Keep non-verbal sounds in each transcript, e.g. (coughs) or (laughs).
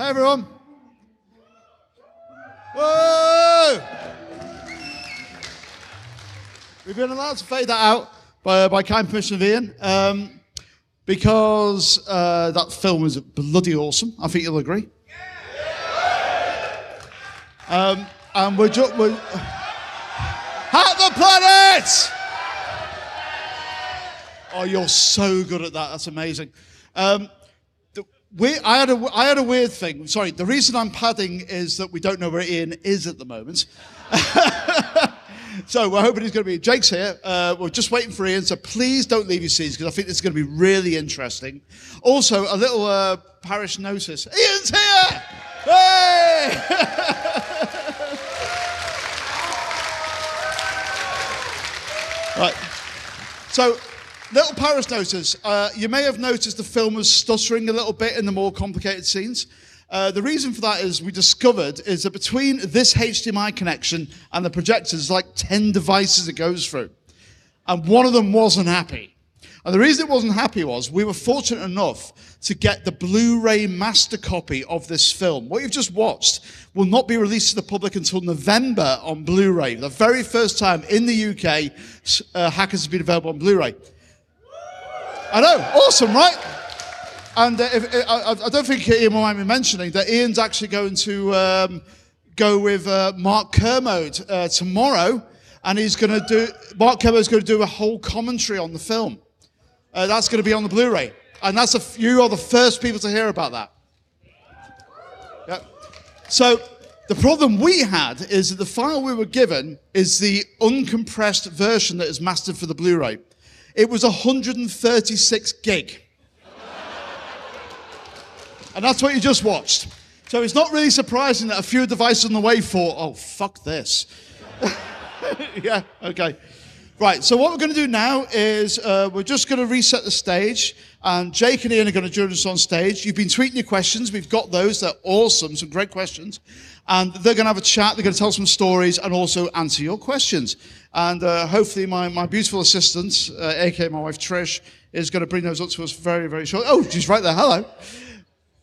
Hey, everyone. Whoa! We've been allowed to fade that out by, by kind permission of Iain um, because uh, that film was bloody awesome. I think you'll agree. Um, and we're just. We're, the planet! Oh, you're so good at that. That's amazing. Um, we, I, had a, I had a weird thing. Sorry, the reason I'm padding is that we don't know where Iain is at the moment. (laughs) so we're hoping he's going to be. Jake's here. Uh, we're just waiting for Iain. So please don't leave your seats because I think this is going to be really interesting. Also, a little uh, parish notice. Iain's here! Hey! (laughs) right. So, little Paris notice. Uh, you may have noticed the film was stuttering a little bit in the more complicated scenes. Uh, the reason for that is we discovered is that between this HDMI connection and the projector, there's like 10 devices it goes through. And one of them wasn't happy. And the reason it wasn't happy was we were fortunate enough to get the Blu-ray master copy of this film. What you've just watched will not be released to the public until November on Blu-ray. The very first time in the UK, uh, Hackers has been available on Blu-ray. I know, awesome, right? And uh, if, uh, I, I, don't think Iain will mind me mentioning that Iain's actually going to um, go with uh, Mark Kermode uh, tomorrow, and he's going to do. Mark Kermode's going to do a whole commentary on the film. Uh, that's going to be on the Blu-ray, and that's a, you are the first people to hear about that. Yep. So the problem we had is that the file we were given is the uncompressed version that is mastered for the Blu-ray. It was 136 gig. and that's what you just watched. So it's not really surprising that a few devices on the way thought, oh, fuck this. (laughs) yeah, okay. Right, so what we're going to do now is uh, we're just going to reset the stage, and Jake and Ian are going to join us on stage. You've been tweeting your questions. We've got those. They're awesome, some great questions. And they're going to have a chat. They're going to tell some stories and also answer your questions. And uh, hopefully my, my beautiful assistant, uh, aka my wife Trish, is going to bring those up to us very, very shortly. Oh, she's right there. Hello.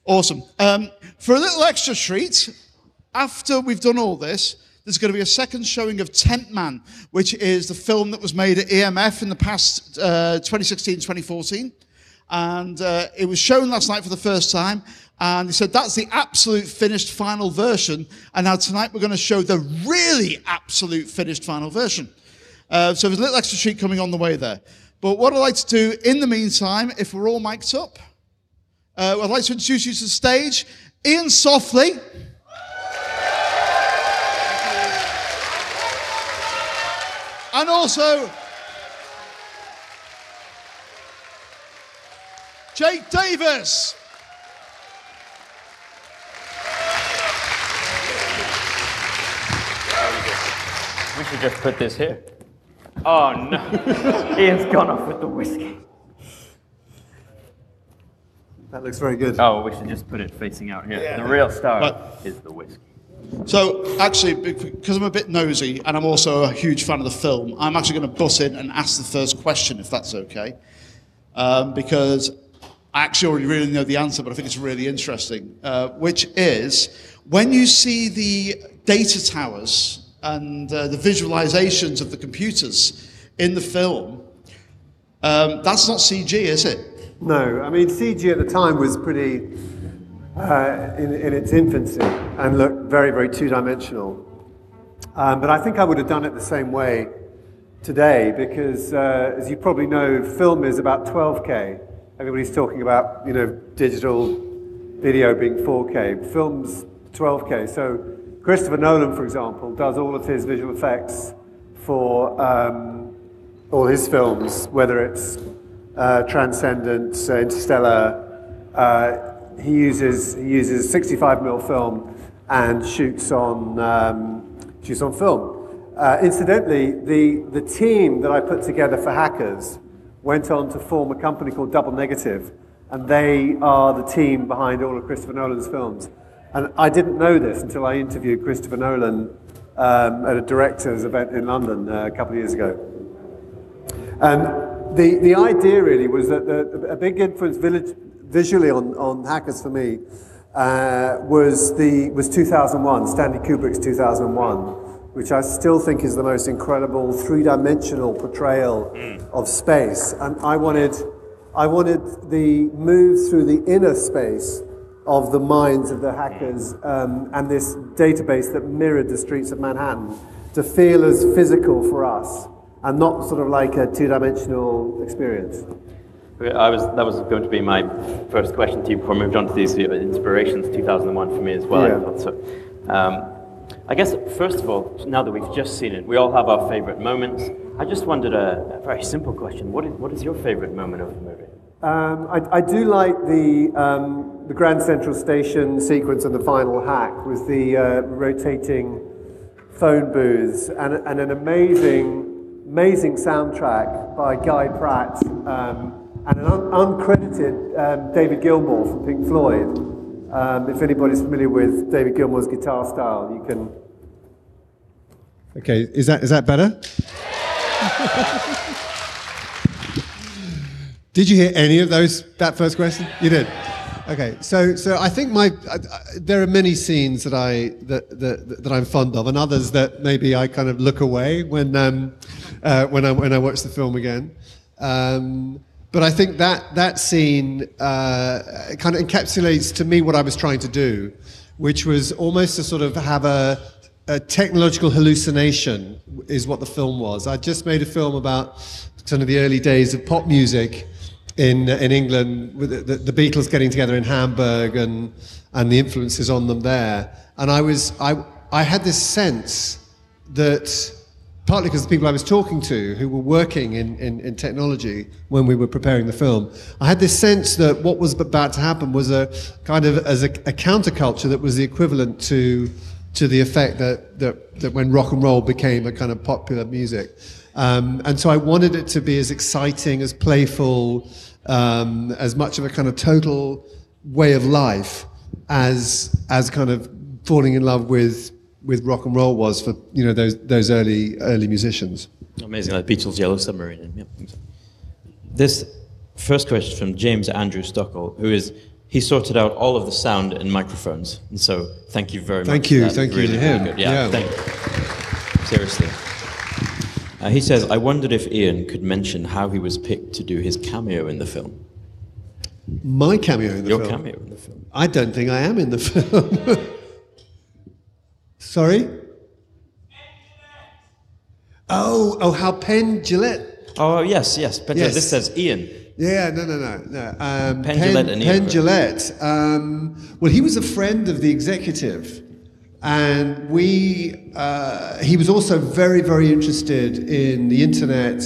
Awesome. Um, for a little extra treat, after we've done all this, there's going to be a second showing of Tent Man, which is the film that was made at EMF in the past uh, 2016, 2014. And uh, it was shown last night for the first time. And he said, that's the absolute finished final version. And now tonight we're going to show the really absolute finished final version. Uh, so there's a little extra treat coming on the way there. But what I'd like to do in the meantime, if we're all mic'd up, uh, I'd like to introduce you to the stage, Iain Softley. And also, Jake Davis. We should just put this here. Oh no. (laughs) Iain's gone off with the whiskey. That looks very good. Oh, we should just put it facing out here. Yeah. The real star right. is the whiskey. So, actually, because I'm a bit nosy and I'm also a huge fan of the film, I'm actually going to butt in and ask the first question, if that's okay. Um, because I actually already really know the answer, but I think it's really interesting, uh, which is when you see the data towers and uh, the visualizations of the computers in the film, um, that's not CG, is it? No, I mean, CG at the time was pretty uh, in, in, its infancy and looked very, very two-dimensional. Um, but I think I would have done it the same way today because, uh, as you probably know, film is about 12K. Everybody's talking about, you know, digital video being 4K. Film's 12K. So Christopher Nolan, for example, does all of his visual effects for um, all his films, whether it's uh, Transcendent, Interstellar, uh, he uses he uses 65 mm film and shoots on um, shoots on film. Uh, incidentally, the the team that I put together for Hackers went on to form a company called Double Negative, and they are the team behind all of Christopher Nolan's films. And I didn't know this until I interviewed Christopher Nolan um, at a directors event in London uh, a couple of years ago. And the, the idea really was that the, a big influence village, visually on, on hackers for me uh, was, the, was 2001, Stanley Kubrick's 2001, which I still think is the most incredible three-dimensional portrayal of space. And I wanted, I wanted the move through the inner space of the minds of the hackers um, and this database that mirrored the streets of Manhattan to feel as physical for us and not sort of like a two-dimensional experience. I was, that was going to be my first question to you before I moved on to these uh, inspirations, 2001 for me as well. Yeah. I thought so. Um, I guess, first of all, now that we've just seen it, we all have our favorite moments. I just wondered a, a very simple question. What is, what is your favorite moment of the movie? Um, I, I do like the, um, the Grand Central Station sequence and the final hack with the uh, rotating phone booths and, and an amazing, amazing soundtrack by Guy Pratt um, and an un- uncredited um, David Gilmour from Pink Floyd. Um, if anybody's familiar with David Gilmour's guitar style, you can. Okay, is that is that better? (laughs) did you hear any of those? That first question, you did. Okay, so so I think my I, I, there are many scenes that I that, that that I'm fond of, and others that maybe I kind of look away when um, uh, when I when I watch the film again. Um, but I think that that scene uh, kind of encapsulates to me what I was trying to do, which was almost to sort of have a, a technological hallucination, is what the film was. I just made a film about some of the early days of pop music in in England, with the, the Beatles getting together in Hamburg and and the influences on them there. And I was I I had this sense that partly because the people I was talking to who were working in, in, in, technology when we were preparing the film, I had this sense that what was about to happen was a kind of as a, a counterculture that was the equivalent to to the effect that, that, that when rock and roll became a kind of popular music. Um, and so I wanted it to be as exciting, as playful, um, as much of a kind of total way of life as as kind of falling in love with with rock and roll was for you know those those early early musicians. Amazing, like Beatles' Yellow Submarine. Yep. This first question from James Andrew Stockwell, who is he sorted out all of the sound and microphones, and so thank you very thank much. You, for that. thank you, to him. Yeah, yeah. thank you. Seriously. Uh, he says, I wondered if Iain could mention how he was picked to do his cameo in the film. My cameo in the Your film. cameo in the film. I don't think I am in the (laughs) film. Sorry? Oh, oh, how Penn Jillette. Oh, yes, yes. But Yes. this says Iain. Yeah, no, no, no, no. Um, Penn Jillette and Penn Iain. Jillette. Um, well, he was a friend of the executive, and we. Uh, he was also very, very interested in the internet.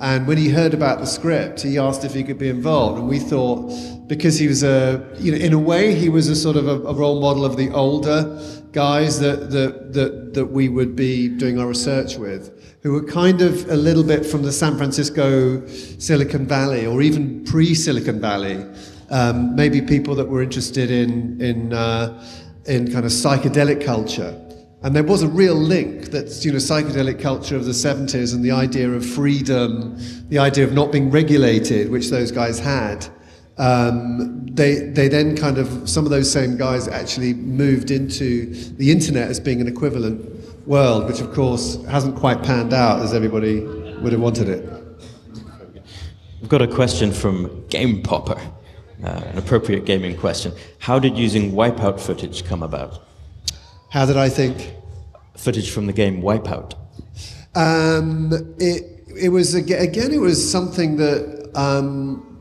And when he heard about the script, he asked if he could be involved, and we thought because he was a, you know, in a way, he was a sort of a, a role model of the older guys that, that that that we would be doing our research with who were kind of a little bit from the San Francisco Silicon Valley or even pre-Silicon Valley. Um, maybe people that were interested in in uh, in kind of psychedelic culture. And there was a real link that you know psychedelic culture of the 70s and the idea of freedom, the idea of not being regulated, which those guys had. Um, they they then kind of some of those same guys actually moved into the internet as being an equivalent world, which of course hasn't quite panned out as everybody would have wanted it. We've got a question from Game Popper, uh, an appropriate gaming question. How did using Wipeout footage come about? How did I think? Footage from the game Wipeout. Um, it it was again it was something that um,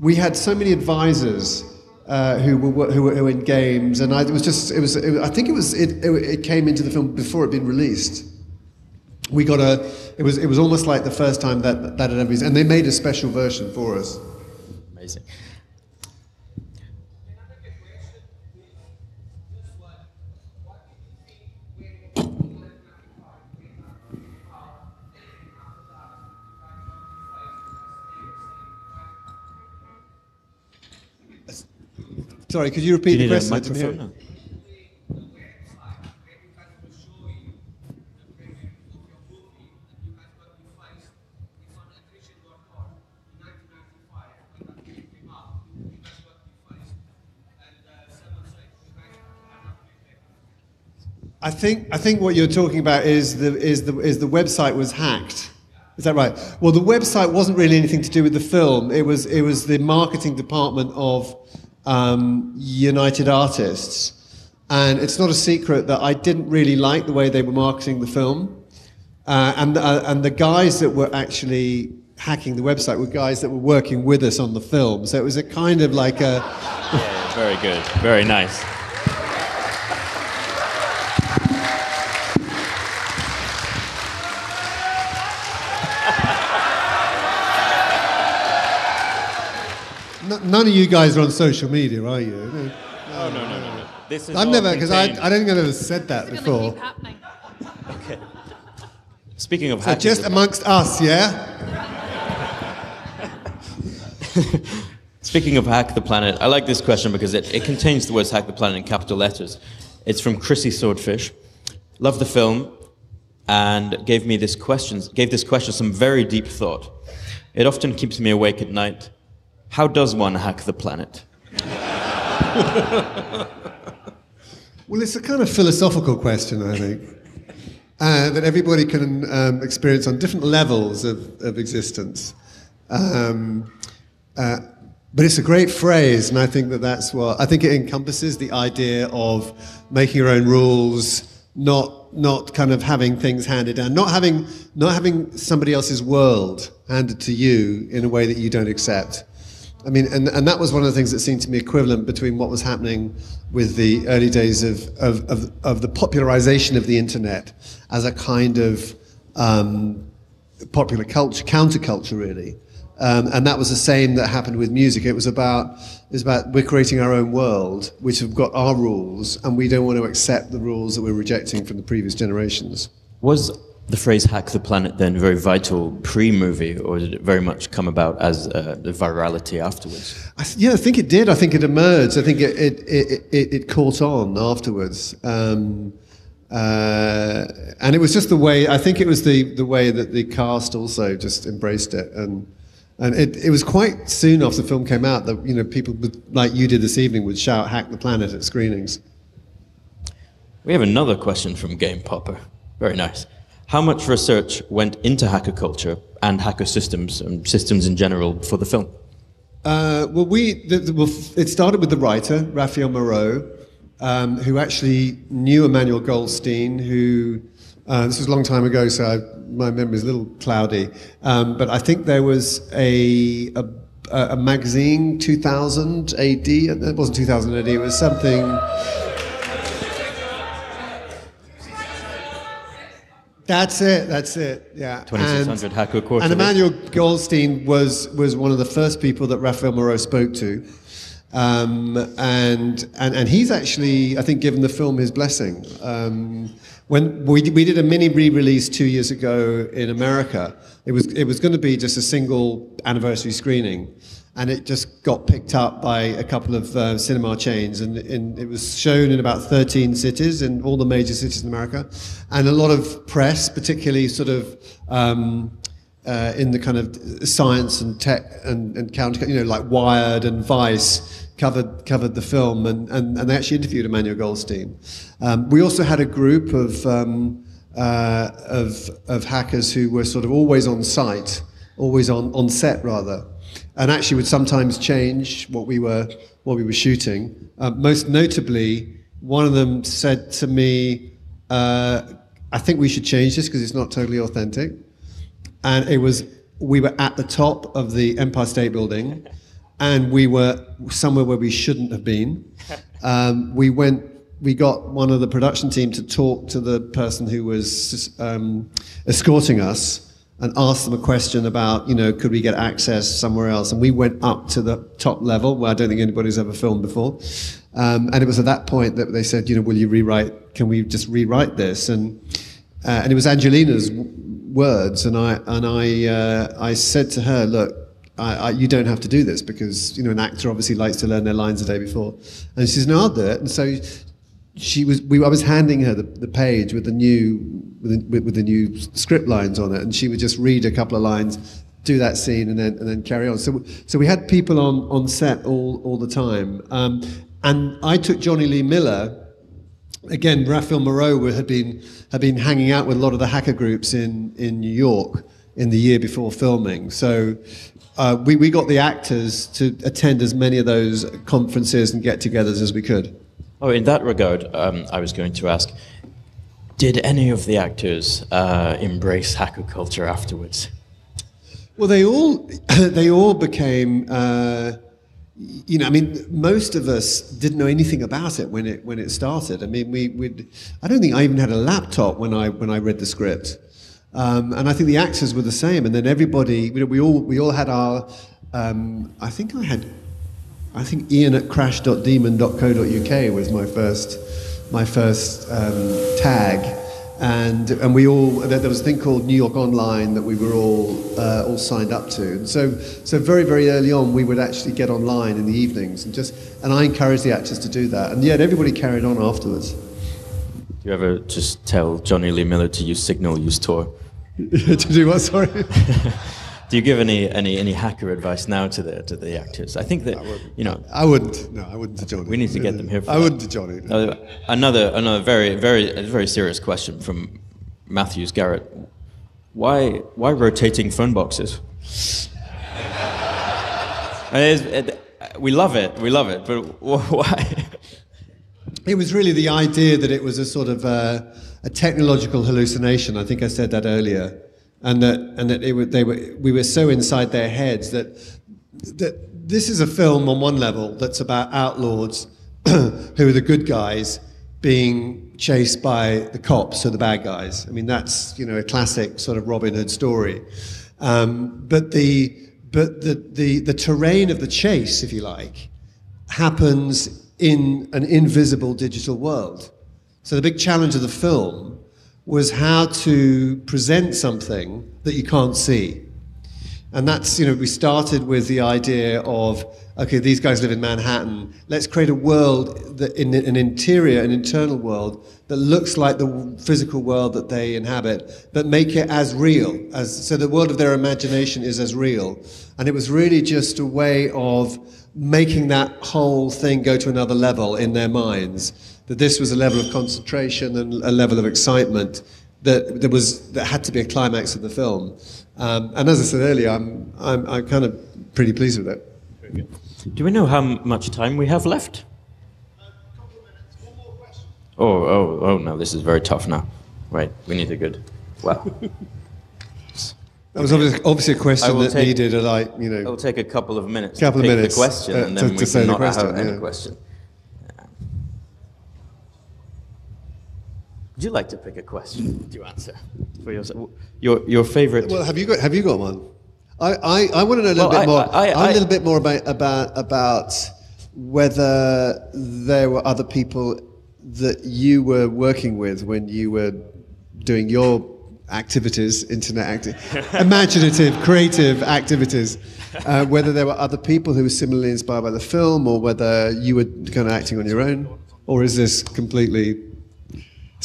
we had so many advisors uh, who were who were, who were in games, and I, it was just it was it, I think it was it, it, it came into the film before it had been released. We got a it was it was almost like the first time that that had ever been, and they made a special version for us. Amazing. Sorry, could you repeat you the question? Microphone? I think I think what you're talking about is the is the is the website was hacked. Is that right? Well, the website wasn't really anything to do with the film. It was it was the marketing department of um, United Artists, and it's not a secret that I didn't really like the way they were marketing the film, uh, and uh, and the guys that were actually hacking the website were guys that were working with us on the film. So it was a kind of like a. Yeah, very good. Very nice. (laughs) none of you guys are on social media, are you? No, no, no, no. no. This is I've never, because I, I don't think I've ever said that It's before. Keep happening. Okay. Speaking of So hacking, just amongst us, yeah? (laughs) Speaking of Hack the Planet, I like this question because it, it contains the words Hack the Planet in capital letters. It's from Chrissy Swordfish. Loved the film and gave me this question, gave this question some very deep thought. It often keeps me awake at night. How does one hack the planet? (laughs) Well, it's a kind of philosophical question, I think, uh, that everybody can um, experience on different levels of, of existence. Um, uh, but it's a great phrase, and I think that that's what I think it encompasses the idea of making your own rules, not not kind of having things handed down, not having not having somebody else's world handed to you in a way that you don't accept. I mean, and, and that was one of the things that seemed to me equivalent between what was happening with the early days of, of, of, of the popularization of the internet as a kind of um, popular culture, counterculture, really. Um, and that was the same that happened with music. It was about it was about we're creating our own world, which have got our rules, and we don't want to accept the rules that we're rejecting from the previous generations. Was the phrase hack the planet then very vital pre movie, or did it very much come about as uh, the virality afterwards? I, th- yeah, I think it did. I think it emerged. I think it it, it, it, it caught on afterwards. Um, uh, and it was just the way. I think it was the, the way that the cast also just embraced it, and and it, it was quite soon after the film came out that you know people would, like you did this evening would shout "Hack the Planet" at screenings. We have another question from Game Popper. Very nice. How much research went into hacker culture and hacker systems and systems in general for the film? Uh, well, we the, the, it started with the writer Rafael Moreu, um, who actually knew Emmanuel Goldstein. Who uh, this was a long time ago, so I, my memory is a little cloudy. Um, but I think there was a, a a magazine 2000 AD. It wasn't 2000 AD. It was something. That's it. That's it. Yeah. 2600 Hacker Quarterly. And Emmanuel Goldstein was was one of the first people that Rafael Moreu spoke to, um, and and and he's actually I think given the film his blessing. Um, when we we did a mini re-release two years ago in America, it was it was going to be just a single anniversary screening. And it just got picked up by a couple of uh, cinema chains, and, and it was shown in about 13 cities in all the major cities in America, and a lot of press, particularly sort of um, uh, in the kind of science and tech and, and counter, you know, like Wired and Vice covered covered the film, and, and, and they actually interviewed Emmanuel Goldstein. Um, we also had a group of, um, uh, of of hackers who were sort of always on site, always on on set rather, and actually would sometimes change what we were what we were shooting. Uh, most notably, one of them said to me, uh, "I think we should change this because it's not totally authentic." and it was we were at the top of the Empire State Building, and we were somewhere where we shouldn't have been. (laughs) Um, we went. We got one of the production team to talk to the person who was um, escorting us and ask them a question about, you know, could we get access somewhere else? And we went up to the top level where I don't think anybody's ever filmed before. Um, and it was at that point that they said, you know, will you rewrite? Can we just rewrite this? And uh, and it was Angelina's w- words, and I and I uh, I said to her, look. I, I, you don't have to do this because you know an actor obviously likes to learn their lines the day before, and she says no, I'll do it. And so she was. We, I was handing her the, the page with the new with the, with, the new script lines on it, and she would just read a couple of lines, do that scene, and then and then carry on. So so we had people on on set all all the time, um, and I took Jonny Lee Miller again, Rafael Moreu had been had been hanging out with a lot of the hacker groups in in New York in the year before filming. So uh, we we got the actors to attend as many of those conferences and get-togethers as we could. Oh, in that regard, um, I was going to ask: Did any of the actors uh, embrace hacker culture afterwards? Well, they all (coughs) they all became. Uh, you know, I mean, most of us didn't know anything about it when it when it started. I mean, we would. I don't think I even had a laptop when I when I read the script, um, and I think the actors were the same. And then everybody, you know, we all we all had our. Um, I think I had. I think Iain at crash.demon.co.uk was my first my first um, tag and and we all there was a thing called New York Online that we were all uh, all signed up to. And so so very very early on we would actually get online in the evenings and just and I encouraged the actors to do that. And yet everybody carried on afterwards. Do you ever just tell Jonny Lee Miller to use Signal, use Tor? (laughs) to do what? Sorry. (laughs) Do you give any, any, any hacker advice now to the to the actors? I think that you know. I wouldn't. No, I wouldn't to Jonny. We need to get them here. For I that. wouldn't no. Uh, Another another very very very serious question from Matthews Garrett. Why why rotating phone boxes? It we love it, we love it, but (laughs) why? It was really the idea that it was a sort of uh, a technological hallucination. I think I said that earlier, and that and that it they were we were so inside their heads that that this is a film on one level that's about outlaws (clears throat) who are the good guys being chased by the cops or the bad guys. I mean that's you know a classic sort of Robin Hood story, um, but the but the, the the terrain of the chase, if you like, happens in an invisible digital world. So the big challenge of the film was how to present something that you can't see. And that's, you know, we started with the idea of, okay, these guys live in Manhattan. Let's create a world, that in an interior, an internal world that looks like the physical world that they inhabit, but make it as real, as so the world of their imagination is as real. And it was really just a way of making that whole thing go to another level in their minds. That this was a level of concentration and a level of excitement that there was that had to be a climax of the film. Um, and as I said earlier, I'm, I'm, I'm kind of pretty pleased with it. Do we know how much time we have left? Oh, oh, oh, no, this is very tough now. Right, we need a good. Wow. That was obviously, a question that take- needed a like, you know. It'll take a couple of minutes Couple of minutes, the question, uh, and to- then to we say can the not question, have any question. Would you like to pick a question to answer for yourself? Your your favorite? Well, have you got have you got one? I, I, I want to know a little Well, bit I- more. I- I- a little bit more about about about whether there were other people that you were working with when you were doing your activities, internet acti- (laughs) imaginative, creative activities. Uh, whether there were other people who were similarly inspired by the film, or whether you were kind of acting on your own, or is this completely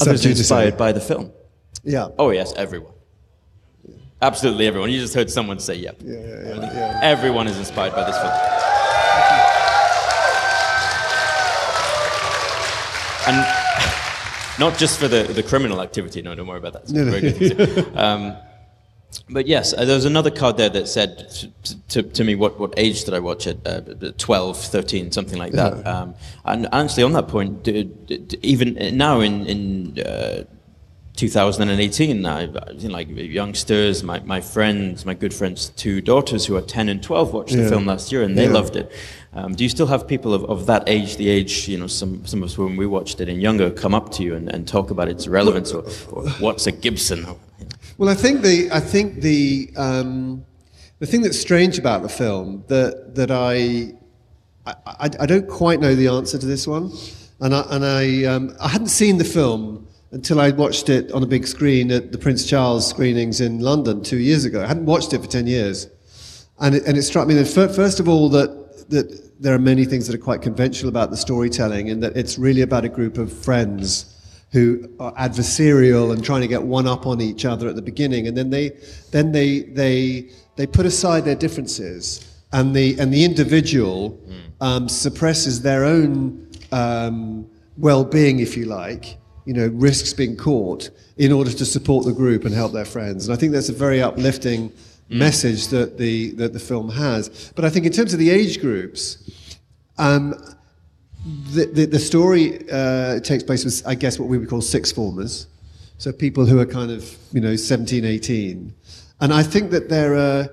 Others subject to say? inspired by the film? Yeah. Oh yes, everyone. Absolutely everyone. You just heard someone say yep. Yeah, yeah, yeah, yeah. Everyone is inspired by this film. And (laughs) not just for the, the criminal activity, no, don't worry about that. It's No, no. very good thing to um, but yes, uh, there was another card there that said to, to, to me, what, what age did I watch it? Uh, 12, 13, something like that. Um, and actually, on that point, d- d- d- even now in, in uh, 2018, I, I- you know, like youngsters, my, my friends, my good friends, two daughters who are 10 and 12 watched the film last year and they Yeah. loved it. Um, do you still have people of, of that age, the age, you know, some, some of us when we watched it and younger, come up to you and, and talk about its relevance or, or what's a Gibson? Well, I think the I think the um, the thing that's strange about the film that that I I, I, I don't quite know the answer to this one, and I and I um, I hadn't seen the film until I watched it on a big screen at the Prince Charles screenings in London two years ago. I hadn't watched it for ten years, and it, and it struck me that fir- first of all that that there are many things that are quite conventional about the storytelling, and that it's really about a group of friends who are adversarial and trying to get one up on each other at the beginning, and then they then they they they put aside their differences, and the and the individual um, suppresses their own. Um, well-being, if you like, you know, risks being caught in order to support the group and help their friends. And I think that's a very uplifting message that the that the film has. But I think in terms of the age groups, um, the, the, story uh, takes place with, I guess, what we would call six formers. So people who are kind of, you know, 17, 18. And I think that they're, uh,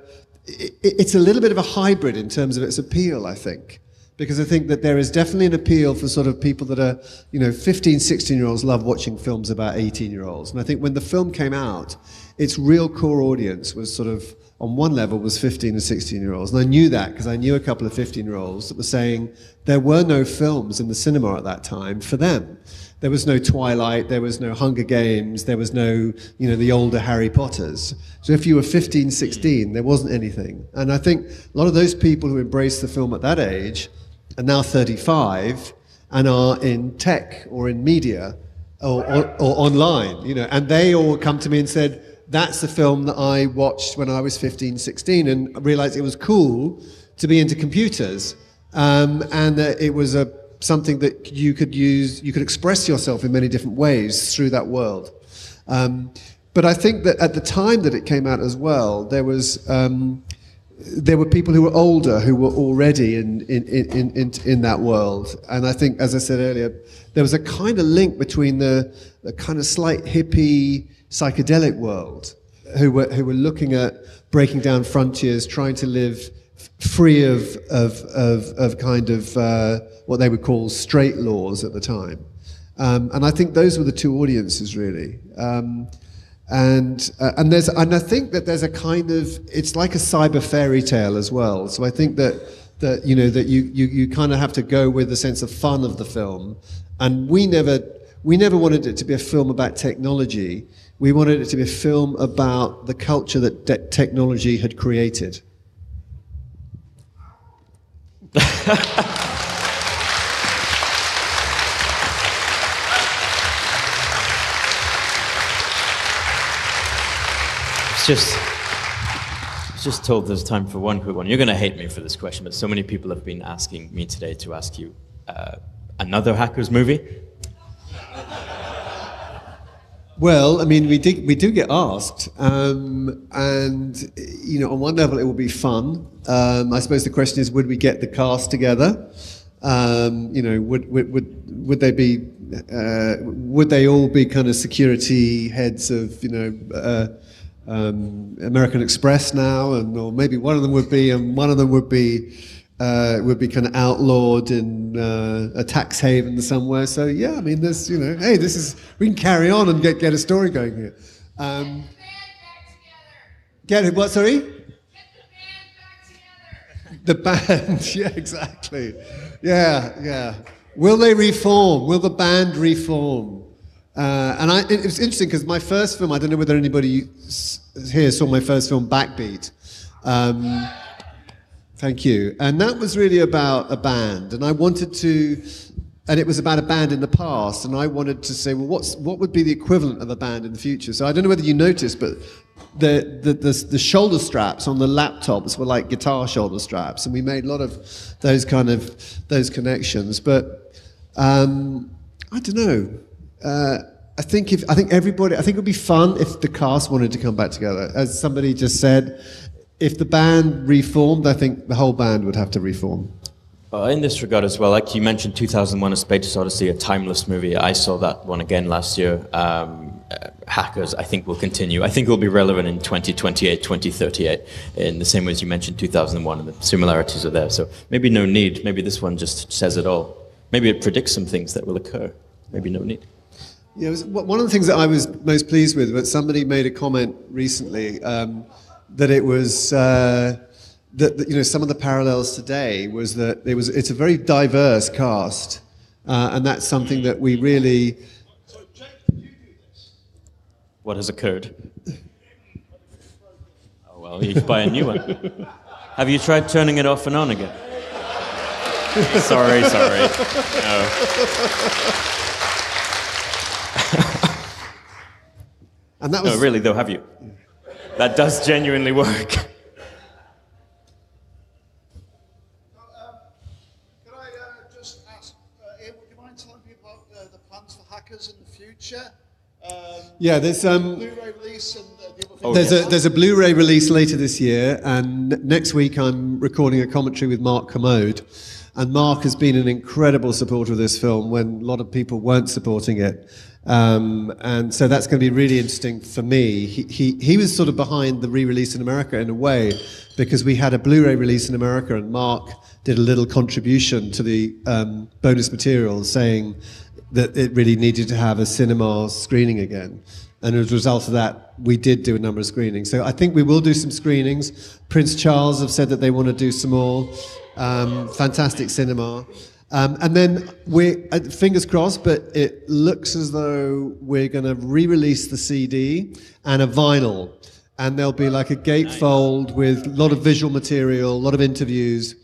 it, it's a little bit of a hybrid in terms of its appeal, I think. Because I think that there is definitely an appeal for sort of people that are, you know, 15, 16 year olds love watching films about 18 year olds. And I think when the film came out, its real core audience was sort of on one level was 15 and 16 year olds. And I knew that because I knew a couple of 15 year olds that were saying there were no films in the cinema at that time for them. There was no Twilight, there was no Hunger Games, there was no, you know, the older Harry Potters. So if you were 15, 16, there wasn't anything. And I think a lot of those people who embraced the film at that age are now 35 and are in tech or in media or, or, or online, you know, and they all come to me and said, that's the film that I watched when I was 15, 16, and realized it was cool to be into computers, um, and that it was a something that you could use, you could express yourself in many different ways through that world. Um, but I think that at the time that it came out as well, there was um, there were people who were older who were already in, in, in, in, in that world. And I think, as I said earlier, there was a kind of link between the, the kind of slight hippie psychedelic world who were, who were looking at breaking down frontiers, trying to live free of, of, of, of kind of uh, what they would call straight laws at the time. Um, and I think those were the two audiences, really. Um, and uh, and there's and I think that there's a kind of it's like a cyber fairy tale as well. So I think that that you know that you you, you kind of have to go with the sense of fun of the film, and we never we never wanted it to be a film about technology. We wanted it to be a film about the culture that de- technology had created. (laughs) It's just, just told there's time for one quick one. You're going to hate me for this question, but so many people have been asking me today to ask you uh, another Hackers movie. Well, I mean, we do, we do get asked, um, and you know, on one level, it will be fun. Um, I suppose the question is, would we get the cast together? Um, you know, would would would, would they be? Uh, would they all be kind of security heads of you know uh, um, American Express now, and or maybe one of them would be, and one of them would be uh, would be kind of outlawed in uh, a tax haven somewhere. So yeah, I mean, there's you know, hey, this is we can carry on and get get a story going here. Um, get it? What? Sorry. The band, (laughs) yeah, exactly. Yeah, yeah. Will they reform? Will the band reform? Uh, and I, it, it was interesting because my first film, I don't know whether anybody s- here saw my first film, Backbeat. Um, thank you. And that was really about a band. And I wanted to, and it was about a band in the past. And I wanted to say, well, what's, what would be the equivalent of a band in the future? So I don't know whether you noticed, but the, the, the, the shoulder straps on the laptops were like guitar shoulder straps. And we made a lot of those kind of, those connections. But um, I don't know. Uh, I think if I think everybody, I think it would be fun if the cast wanted to come back together. As somebody just said, if the band reformed, I think the whole band would have to reform. Uh, in this regard as well, like you mentioned, 2001: A Space Odyssey, a timeless movie. I saw that one again last year. Um, uh, hackers, I think, will continue. I think it will be relevant in 2028, 2038, in the same way as you mentioned 2001, and the similarities are there. So maybe no need. Maybe this one just says it all. Maybe it predicts some things that will occur. Maybe no need. Yeah, was, one of the things that I was most pleased with, but somebody made a comment recently um, that it was uh, that, that, you know some of the parallels today was that it was it's a very diverse cast, uh, and that's something that we really. What has occurred? (laughs) Oh well, you buy a new one. Have you tried turning it off and on again? (laughs) sorry, sorry. No. And that was No, really though, have you? That does genuinely work. (laughs) Could I just ask, Iain, would you mind telling people about Hackers in the future. Yeah, there's um, and uh, the Oh, things. there's a there's a Blu-ray release later this year, and next week I'm recording a commentary with Mark Kermode, and Mark has been an incredible supporter of this film when a lot of people weren't supporting it, um, and so that's going to be really interesting for me. He, he he was sort of behind the re-release in America in a way, because we had a Blu-ray release in America, and Mark did a little contribution to the um, bonus material, saying that it really needed to have a cinema screening again. And as a result of that, we did do a number of screenings. So I think we will do some screenings. Prince Charles have said that they want to do some more. Um, fantastic cinema. Um, and then we, uh, fingers crossed, but it looks as though we're going to re-release the CD and a vinyl, and there'll be like a gatefold with a lot of visual material, a lot of interviews.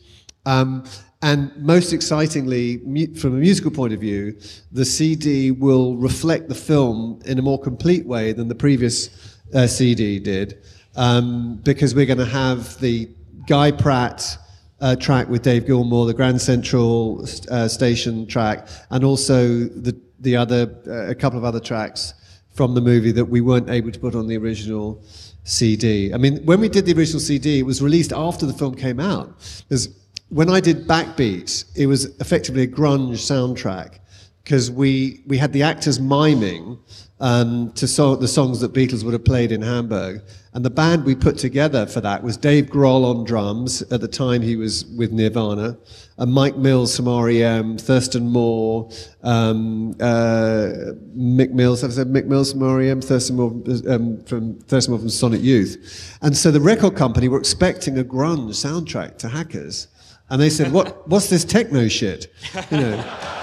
Um, and most excitingly, mu- from a musical point of view, the CD will reflect the film in a more complete way than the previous uh, CD did, um, because we're going to have the Guy Pratt uh, track with Dave Gilmour, the Grand Central uh, Station track, and also the the other uh, a couple of other tracks from the movie that we weren't able to put on the original CD. I mean, when we did the original CD, it was released after the film came out. There's, when I did Backbeat, it was effectively a grunge soundtrack because we, we had the actors miming um, to so, the songs that Beatles would have played in Hamburg. And the band we put together for that was Dave Grohl on drums. At the time, he was with Nirvana. And Mike Mills from REM, Thurston Moore, um, uh, Mick Mills. Have I said Mick Mills from REM? Thurston Moore um, from Thurston Moore from Sonic Youth. And so the record company were expecting a grunge soundtrack to Hackers, and they said, "What? What's this techno shit?" You know.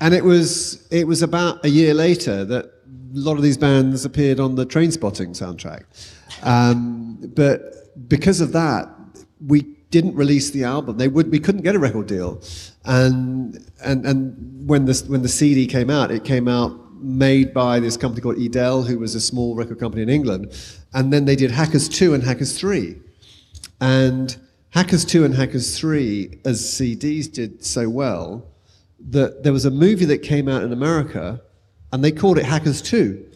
And it was it was about a year later that a lot of these bands appeared on the Trainspotting soundtrack. Um, but because of that, we didn't release the album. They would we couldn't get a record deal, and and and when the when the CD came out, it came out made by this company called Edel, who was a small record company in England, and then they did Hackers Two and Hackers Three, and Hackers Two and Hackers Three as CDs did so well that there was a movie that came out in America, and they called it Hackers Two.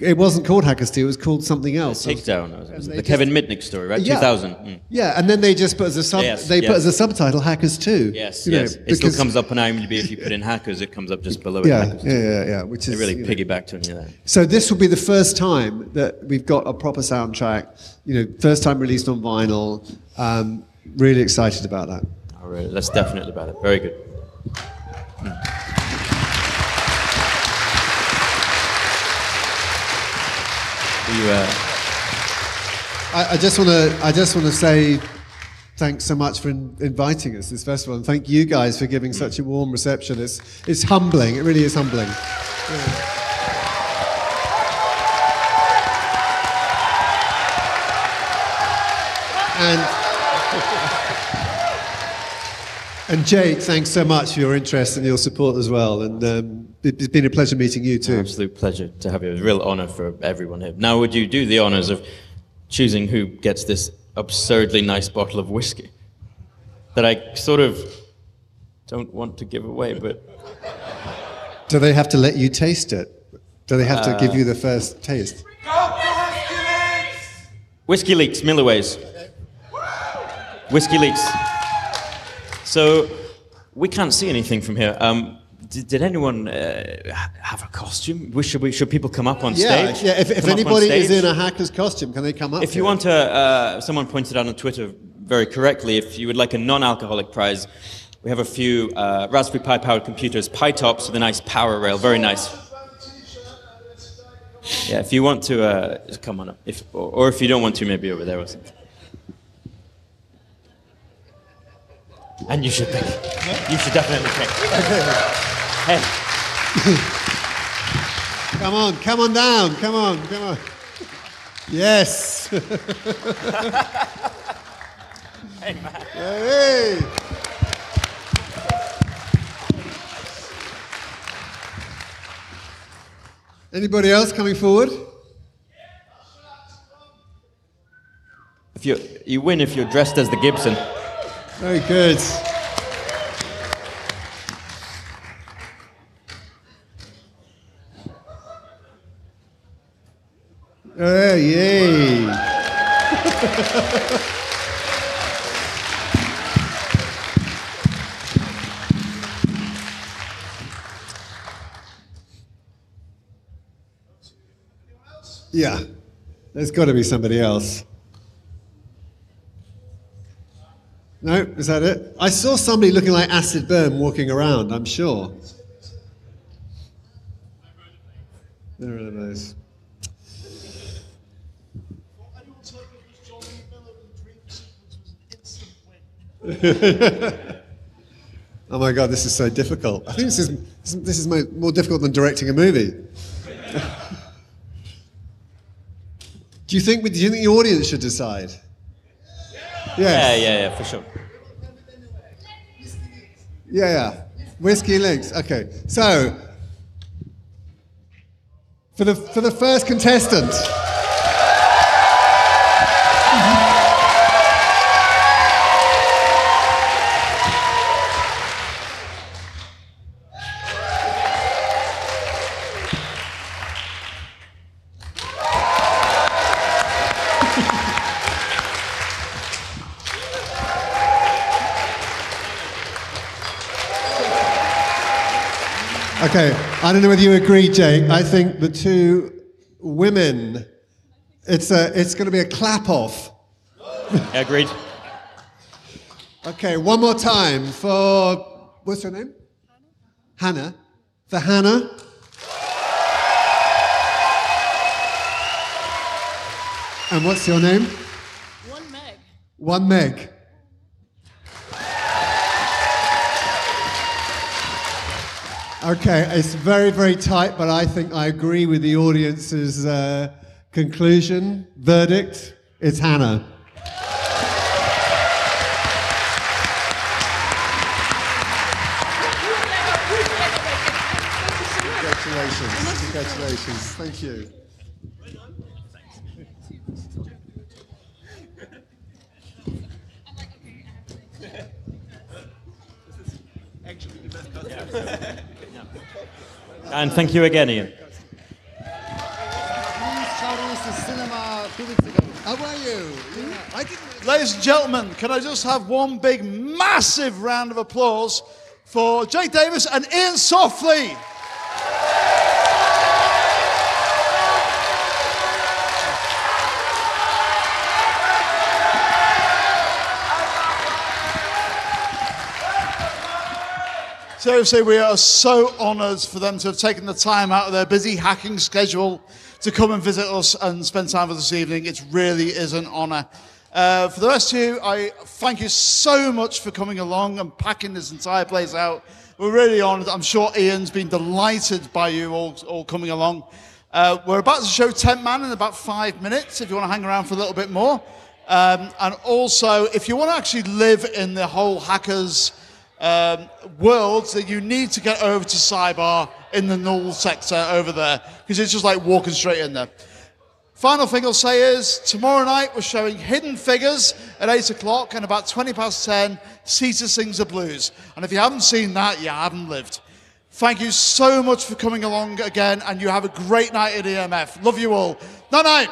It wasn't called Hackers 2, it was called something else. Takedown. was it? they the just- Kevin Mitnick story, right? Yeah. 2000. Mm. Yeah, and then they just put as a sub, Yes, they put as a subtitle Hackers 2. Yes, you know, yes. it still comes up on IMDb if you put in hackers. It comes up just below it. Yeah, yeah, yeah, yeah, which They is really you know. piggybacked on you there. So this will be the first time that we've got a proper soundtrack. You know, first time released on vinyl. Um, really excited about that. All right, that's definitely better. Very good. Mm. You, uh, I, I just want to. I just want to say. Thanks so much for in, inviting us to this festival, and thank you guys for giving such a warm reception. It's it's humbling. It really is humbling. And and Jake, thanks so much for your interest and your support as well. And um, it, it's been a pleasure meeting you too. absolute pleasure to have you. It's a real honor for everyone here. Now, would you do the honors of choosing who gets this absurdly nice bottle of whiskey that I sort of don't want to give away, but Do they have to let you taste it? Do they have to give you the first taste? Whiskey Leaks, Millerways. Whiskey Leaks. So, we can't see anything from here. Um, did, did anyone uh, have a costume? We- Should, we, should people come up on Yeah, stage? yeah. If, if anybody is in a hacker's costume, can they come up? If you here? want to, uh, someone pointed out on Twitter very correctly, if you would like a non-alcoholic prize, we have a few uh, Raspberry Pi powered computers, Pi tops with a nice power rail, very nice. Yeah, if you want to, uh, come on up. If, or, or if you don't want to, maybe over there or something. And you should pick. You should definitely pick. (laughs) hey, Come on, come on down, come on, come on. Yes. hey. Anybody else coming forward? if you you win if you're dressed as the Gibson. Very good. Uh, yay. (laughs) yeah, there's got to be somebody else. No, is that it? I saw somebody looking like Acid Burn walking around, I'm sure. There are those. (laughs) Oh my God, this is so difficult. I think this is, this is mo- more difficult than directing a movie. (laughs) do, you think, do you think the audience should decide? Yeah, yeah, yeah, for sure. Yeah, yeah. Whiskey links. Okay. So, for the, for the first contestant. Okay, I don't know whether you agree, Jake. I think the two women, it's, a, it's going to be a clap off. Yeah, agreed. Okay, one more time for, what's your name? Hannah. Hannah. For Hannah. And what's your name? One meg. One Meg. Okay, it's very, very tight, but I think I agree with the audience's uh, conclusion, verdict. It's Hannah. Congratulations. Congratulations. Thank you. And thank you again, Iain. How are you? Yeah. Ladies and gentlemen, can I just have one big, massive round of applause for Jake Davis and Iain Softley? Seriously, we are so honoured for them to have taken the time out of their busy hacking schedule to come and visit us and spend time with us this evening. It really is an honour. Uh, for the rest of you, I thank you so much for coming along and packing this entire place out. We're really honoured. I'm sure Iain's been delighted by you all, all coming along. Uh, we're about to show Tent Man in about five minutes if you want to hang around for a little bit more. Um, and also, if you want to actually live in the whole hackers um, world, that you need to get over to Cybar in the null sector over there because it's just like walking straight in there. Final thing I'll say is tomorrow night we're showing Hidden Figures at 8 o'clock and about 20 past 10, Caesar Sings the Blues. And if you haven't seen that, you haven't lived. Thank you so much for coming along again and you have a great night at EMF. Love you all. Night night.